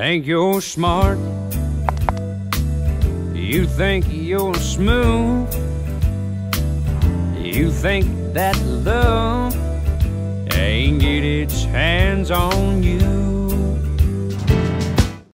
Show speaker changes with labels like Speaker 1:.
Speaker 1: Think you're smart. You think you're smooth. You think that love ain't get its hands on you.